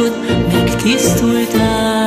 arcod, megtisztultál.